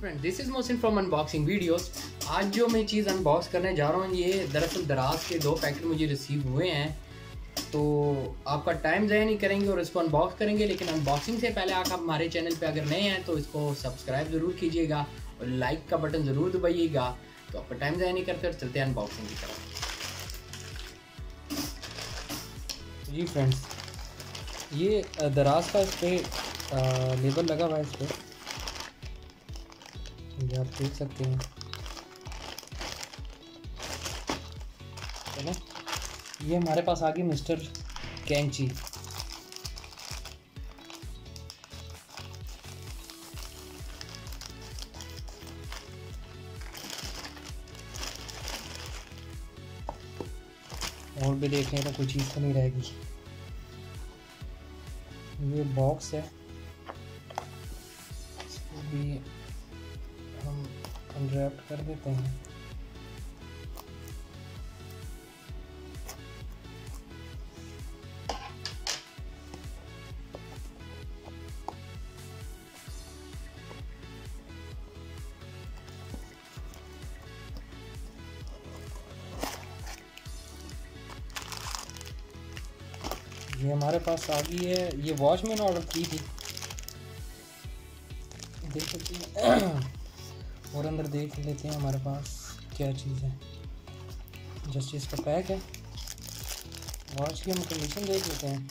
Friend this is Mohsin from unboxing videos आज जो मैं चीज़ अनबॉक्स करने जा रहा हूँ, ये दरअसल दराज के दो पैकेट मुझे रिसीव हुए हैं। तो आपका टाइम ज़ाया नहीं करेंगे और इसको अनबॉक्स करेंगे, लेकिन अनबॉक्सिंग से पहले आप हमारे चैनल पे अगर नए हैं तो इसको सब्सक्राइब ज़रूर कीजिएगा और लाइक का बटन ज़रूर दबाइएगा। तो आपका टाइम ज़ाया नहीं करते और चलते हैं अनबॉक्सिंग की तरफ़। जी फ्रेंड्स ये दराज का इस पर लेबल लगा हुआ है इस पर ये आप देख सकते हैं। चलो, ये हमारे पास आ गई मिस्टर कैंची। और भी देखें तो कोई चीज़ तो नहीं रहेगी। ये बॉक्स है। इसको भी अनरैप्ट कर देते हैं। ये हमारे पास आ गई है। ये वॉच मैंने ऑर्डर की थी। देख सकते हैं। और अंदर देख लेते हैं हमारे पास क्या चीज़ है। जस्ट इसका पैक है वॉच की हम कंडीशन देख लेते हैं।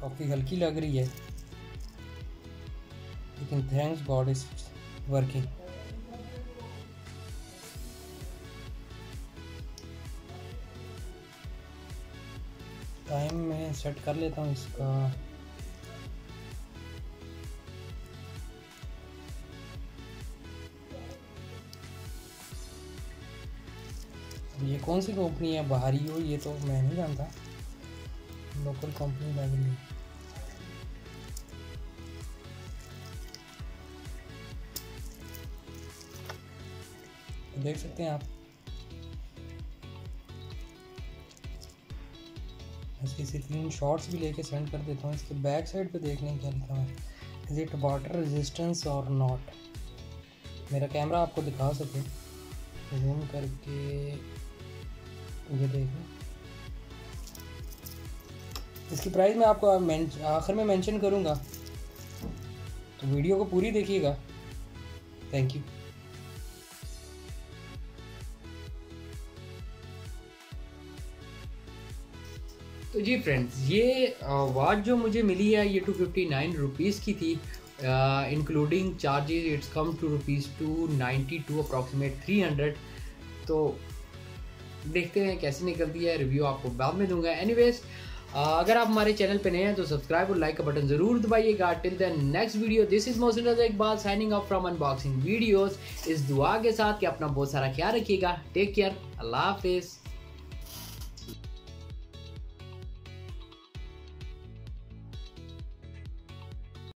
काफ़ी हल्की लग रही है, लेकिन thanks God is working time में सेट कर लेता हूँ इसका। ये कौन सी कंपनी है? बाहरी हो, ये तो मैं नहीं जानता। लोकल कंपनी लग रही देख सकते हैं आप। ऐसे इसे तीन शॉर्ट्स भी लेके सेंड कर देता हूँ। इसके बैक साइड पे देखने लें क्या लिखा है। इज़ इट वाटर रेजिस्टेंस और नॉट मेरा कैमरा आपको दिखा सके। जूम करके ये देखें। इसकी प्राइस मैं आपको आखिर में मेंशन करूँगा। तो वीडियो को पूरी देखिएगा। थैंक यू तो जी फ्रेंड्स ये वॉच जो मुझे मिली है, ये टू फिफ्टी नाइन रुपीज़ की थी including charges it's come to rupees two ninety two approximate three hundred तो देखते हैं कैसे निकलती है रिव्यू आपको बाद में दूँगा. एनीवेज अगर आप हमारे चैनल पे नए हैं तो सब्सक्राइब और लाइक का बटन ज़रूर दबाइएगा. Till the next video this is Mohsin Iqbal signing off from unboxing videos इस दुआ के साथ कि अपना बहुत सारा ख्याल रखिएगा. टेक केयर अल्लाह हाफिज़.